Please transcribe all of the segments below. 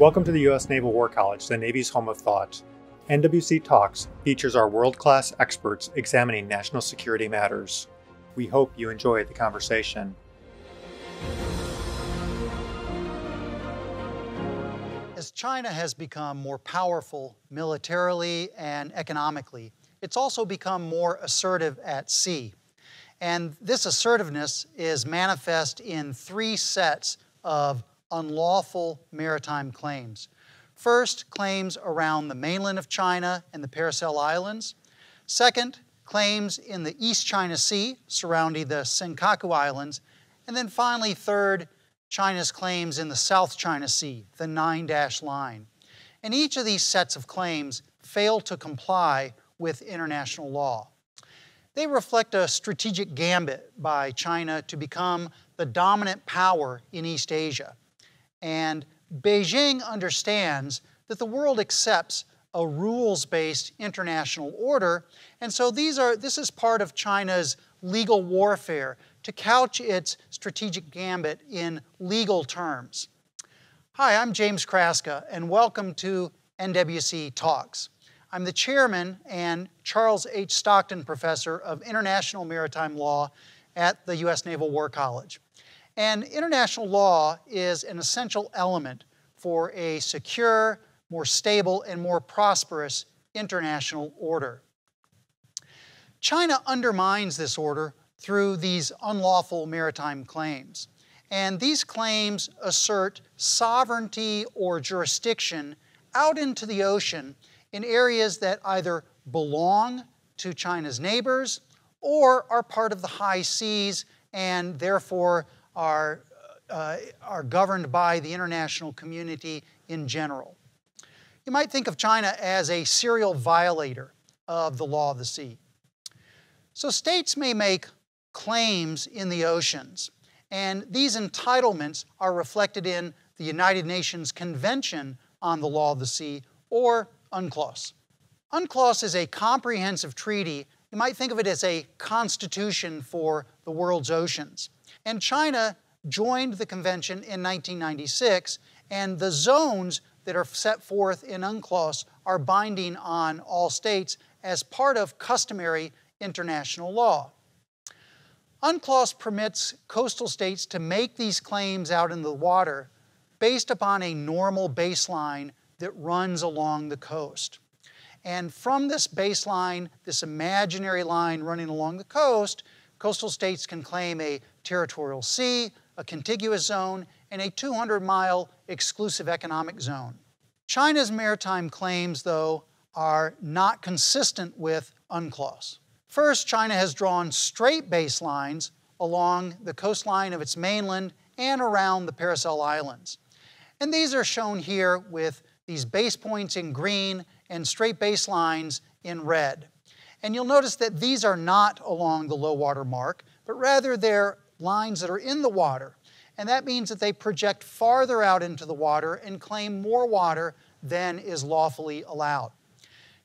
Welcome to the U.S. Naval War College, the Navy's home of thought. NWC Talks features our world class experts examining national security matters. We hope you enjoy the conversation. As China has become more powerful militarily and economically, it's also become more assertive at sea. And this assertiveness is manifest in three sets of unlawful maritime claims. First, claims around the mainland of China and the Paracel Islands. Second, claims in the East China Sea surrounding the Senkaku Islands. And then finally, third, China's claims in the South China Sea, the Nine Dash Line. And each of these sets of claims fail to comply with international law. They reflect a strategic gambit by China to become the dominant power in East Asia. And Beijing understands that the world accepts a rules-based international order, and so these are, this is part of China's legal warfare to couch its strategic gambit in legal terms. Hi, I'm James Kraska, and welcome to NWC Talks. I'm the chairman and Charles H. Stockton Professor of International Maritime Law at the U.S. Naval War College. And international law is an essential element for a secure, more stable, and more prosperous international order. China undermines this order through these unlawful maritime claims. And these claims assert sovereignty or jurisdiction out into the ocean in areas that either belong to China's neighbors or are part of the high seas and therefore are, uh, are governed by the international community in general. You might think of China as a serial violator of the law of the sea. So states may make claims in the oceans, and these entitlements are reflected in the United Nations Convention on the Law of the Sea, or UNCLOS. UNCLOS is a comprehensive treaty. You might think of it as a constitution for the world's oceans. And China joined the convention in 1996, and the zones that are set forth in UNCLOS are binding on all states as part of customary international law. UNCLOS permits coastal states to make these claims out in the water based upon a normal baseline that runs along the coast. And from this baseline, this imaginary line running along the coast, coastal states can claim a territorial sea, a contiguous zone, and a 200 mile exclusive economic zone. China's maritime claims, though, are not consistent with UNCLOS. First, China has drawn straight baselines along the coastline of its mainland and around the Paracel Islands. And these are shown here with these base points in green and straight baselines in red. And you'll notice that these are not along the low water mark, but rather they're lines that are in the water. And that means that they project farther out into the water and claim more water than is lawfully allowed.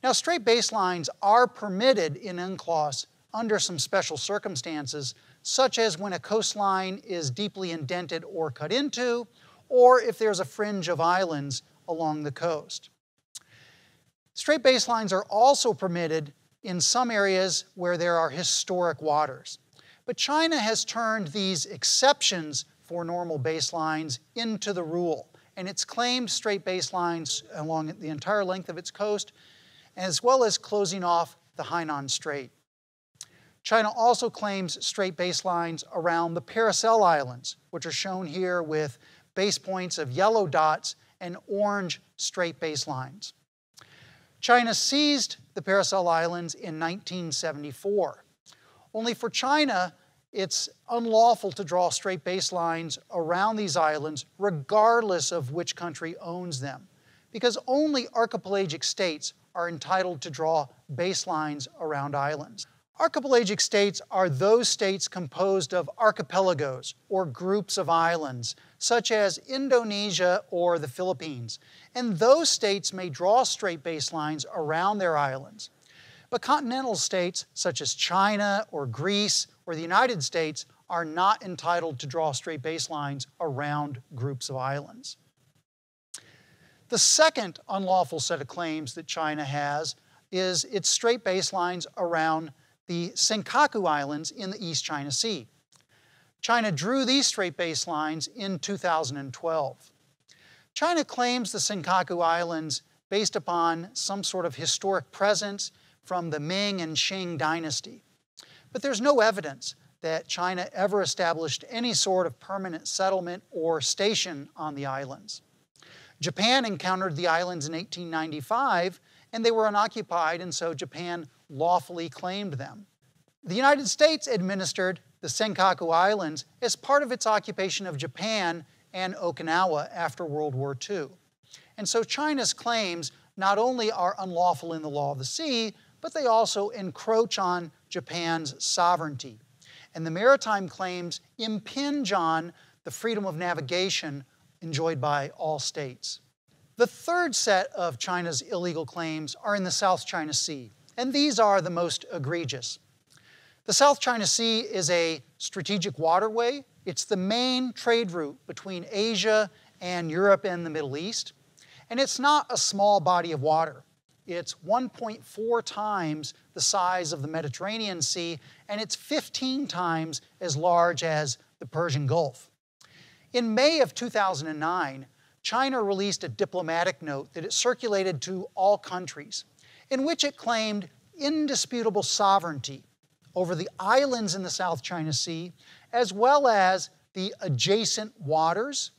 Now, straight baselines are permitted in UNCLOS under some special circumstances, such as when a coastline is deeply indented or cut into, or if there's a fringe of islands along the coast. Straight baselines are also permitted in some areas where there are historic waters. But China has turned these exceptions for normal baselines into the rule, and it's claimed straight baselines along the entire length of its coast, as well as closing off the Hainan Strait. China also claims straight baselines around the Paracel Islands, which are shown here with base points of yellow dots and orange straight baselines. China seized the Paracel Islands in 1974. Only for China, it's unlawful to draw straight baselines around these islands, regardless of which country owns them, because only archipelagic states are entitled to draw baselines around islands. Archipelagic states are those states composed of archipelagos or groups of islands, such as Indonesia or the Philippines. And those states may draw straight baselines around their islands. But continental states, such as China or Greece or the United States, are not entitled to draw straight baselines around groups of islands. The second unlawful set of claims that China has is its straight baselines around the Senkaku Islands in the East China Sea. China drew these straight baselines in 2012. China claims the Senkaku Islands based upon some sort of historic presence from the Ming and Qing dynasty. But there's no evidence that China ever established any sort of permanent settlement or station on the islands. Japan encountered the islands in 1895 and they were unoccupied, and so Japan lawfully claimed them. The United States administered the Senkaku Islands as part of its occupation of Japan and Okinawa after World War II. And so China's claims not only are unlawful in the law of the sea, but they also encroach on Japan's sovereignty. And the maritime claims impinge on the freedom of navigation enjoyed by all states. The third set of China's illegal claims are in the South China Sea, and these are the most egregious. The South China Sea is a strategic waterway. It's the main trade route between Asia and Europe and the Middle East. And it's not a small body of water. It's 1.4 times the size of the Mediterranean Sea, and it's 15 times as large as the Persian Gulf. In May of 2009, China released a diplomatic note that it circulated to all countries, in which it claimed indisputable sovereignty over the islands in the South China Sea, as well as the adjacent waters.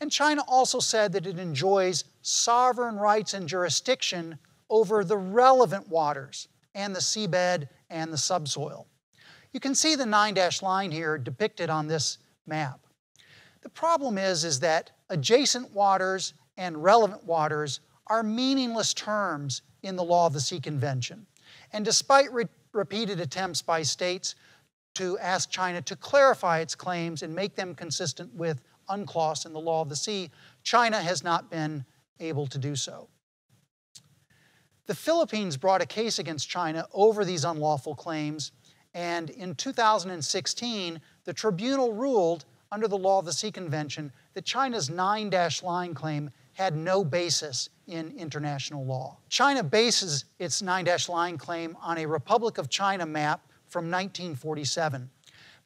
And China also said that it enjoys sovereign rights and jurisdiction over the relevant waters and the seabed and the subsoil. You can see the nine dash line here depicted on this map. The problem is, is that adjacent waters and relevant waters are meaningless terms in the law of the sea convention. And despite repeated attempts by states to ask China to clarify its claims and make them consistent with UNCLOS and the law of the sea, China has not been able to do so. The Philippines brought a case against China over these unlawful claims, and in 2016, the tribunal ruled under the law of the sea convention that China's nine dash line claim had no basis in international law. China bases its nine dash line claim on a Republic of China map from 1947.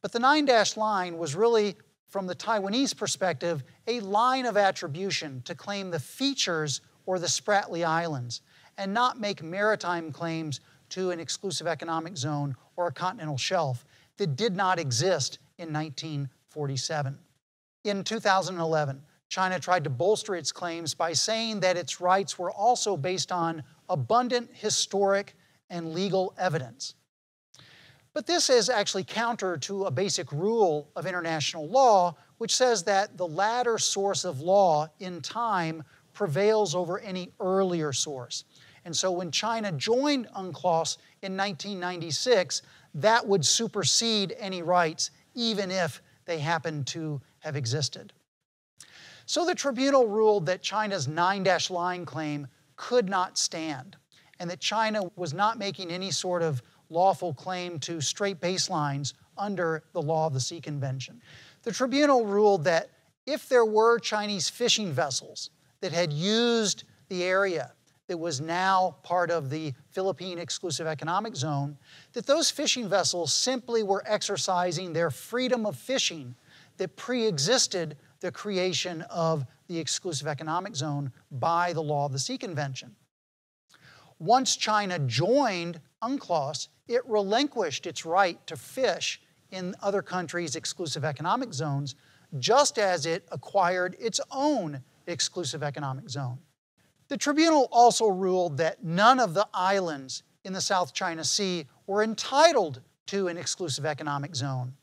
But the nine dash line was really, from the Taiwanese perspective, a line of attribution to claim the features or the Spratly Islands and not make maritime claims to an exclusive economic zone or a continental shelf that did not exist in 1947. In 2011, China tried to bolster its claims by saying that its rights were also based on abundant historic and legal evidence. But this is actually counter to a basic rule of international law, which says that the latter source of law in time prevails over any earlier source. And so when China joined UNCLOS in 1996, that would supersede any rights, even if they happened to have existed. So the tribunal ruled that China's nine dash line claim could not stand, and that China was not making any sort of lawful claim to straight baselines under the law of the sea convention. The tribunal ruled that if there were Chinese fishing vessels that had used the area that was now part of the Philippine exclusive economic zone, that those fishing vessels simply were exercising their freedom of fishing that pre existed the creation of the exclusive economic zone by the law of the Sea Convention. Once China joined UNCLOS, it relinquished its right to fish in other countries' exclusive economic zones, just as it acquired its own exclusive economic zone. The tribunal also ruled that none of the islands in the South China Sea were entitled to an exclusive economic zone.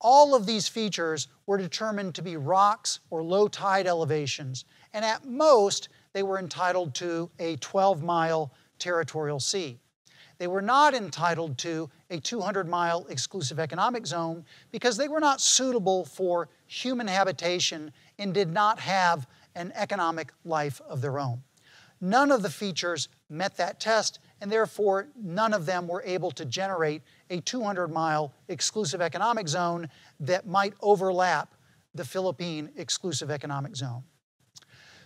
All of these features were determined to be rocks or low tide elevations, and at most, they were entitled to a 12 mile territorial sea. They were not entitled to a 200 mile exclusive economic zone because they were not suitable for human habitation and did not have an economic life of their own. None of the features met that test, and therefore none of them were able to generate a 200 mile exclusive economic zone that might overlap the Philippine exclusive economic zone.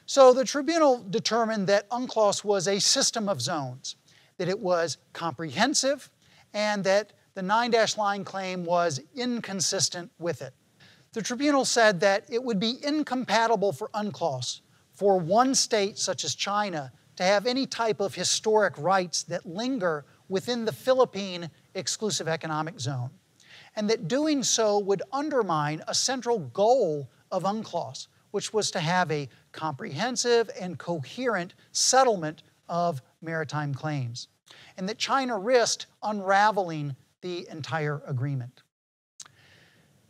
So the tribunal determined that UNCLOS was a system of zones, that it was comprehensive, and that the nine dash line claim was inconsistent with it. The tribunal said that it would be incompatible for UNCLOS for one state, such as China, to have any type of historic rights that linger within the Philippine exclusive economic zone, and that doing so would undermine a central goal of UNCLOS, which was to have a comprehensive and coherent settlement of maritime claims, and that China risked unraveling the entire agreement.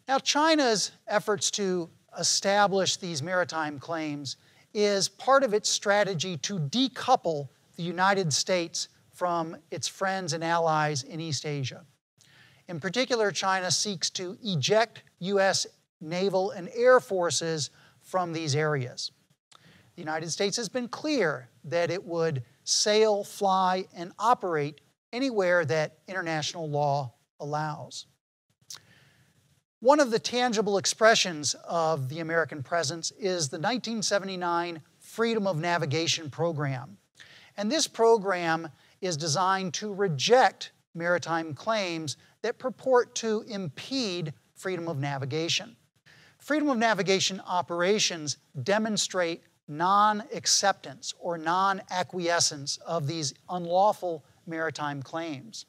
Now, China's efforts to establish these maritime claims is part of its strategy to decouple the United States from its friends and allies in East Asia. In particular, China seeks to eject U.S. naval and air forces from these areas. The United States has been clear that it would sail, fly, and operate anywhere that international law allows. One of the tangible expressions of the American presence is the 1979 Freedom of Navigation Program. And this program is designed to reject maritime claims that purport to impede freedom of navigation. Freedom of navigation operations demonstrate non acceptance or non acquiescence of these unlawful maritime claims.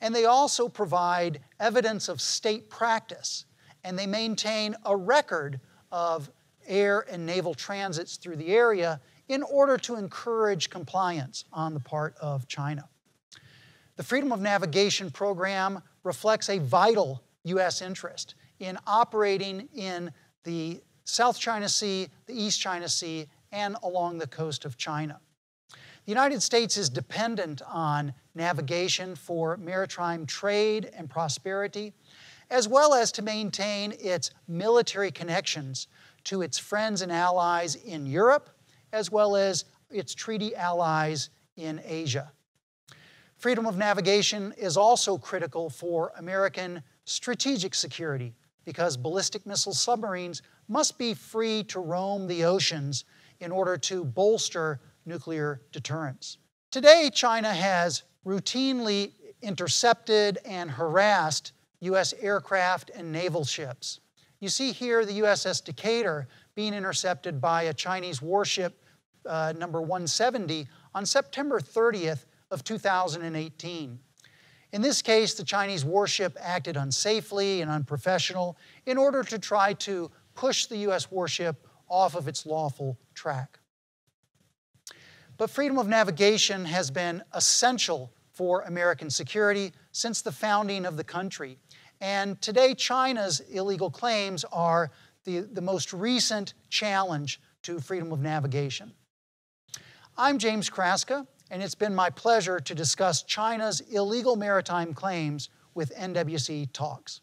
And they also provide evidence of state practice and they maintain a record of air and naval transits through the area in order to encourage compliance on the part of China. The Freedom of Navigation program reflects a vital U.S. interest in operating in the South China Sea, the East China Sea, and along the coast of China. The United States is dependent on navigation for maritime trade and prosperity, as well as to maintain its military connections to its friends and allies in Europe, as well as its treaty allies in Asia. Freedom of navigation is also critical for American strategic security because ballistic missile submarines must be free to roam the oceans in order to bolster nuclear deterrence. Today, China has routinely intercepted and harassed U.S. aircraft and naval ships. You see here the USS Decatur being intercepted by a Chinese warship uh, number 170 on September 30th of 2018. In this case, the Chinese warship acted unsafely and unprofessional in order to try to push the U.S. warship off of its lawful track. But freedom of navigation has been essential for American security since the founding of the country. And today, China's illegal claims are the, the most recent challenge to freedom of navigation. I'm James Kraska, and it's been my pleasure to discuss China's illegal maritime claims with NWC Talks.